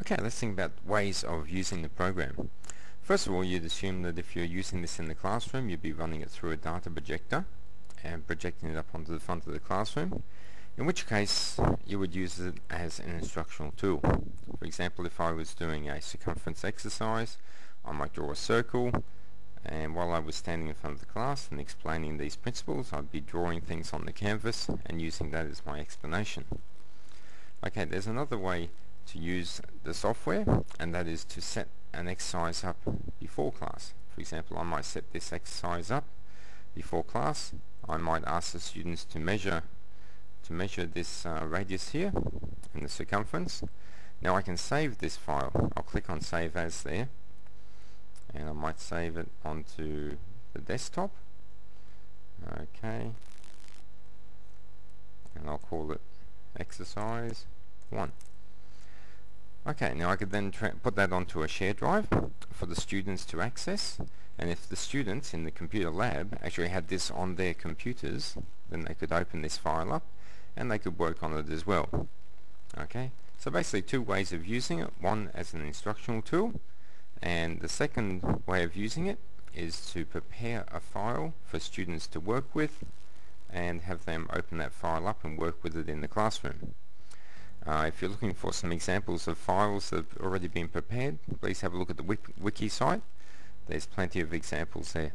Okay, let's think about ways of using the program. First of all, you'd assume that if you're using this in the classroom, you'd be running it through a data projector and projecting it up onto the front of the classroom, in which case you would use it as an instructional tool. For example, if I was doing a circumference exercise, I might draw a circle, and while I was standing in front of the class and explaining these principles, I'd be drawing things on the canvas and using that as my explanation. Okay, there's another way to use the software, and that is to set an exercise up before class. For example, I might set this exercise up before class. I might ask the students to measure to measure this uh, radius here and the circumference. Now I can save this file. I'll click on Save As there and I might save it onto the desktop. Okay. And I'll call it exercise 1. Okay, now I could then put that onto a share drive for the students to access and if the students in the computer lab actually had this on their computers then they could open this file up and they could work on it as well. Okay, so basically two ways of using it, one as an instructional tool and the second way of using it is to prepare a file for students to work with and have them open that file up and work with it in the classroom. Uh, if you're looking for some examples of files that have already been prepared, please have a look at the wiki site. There's plenty of examples there.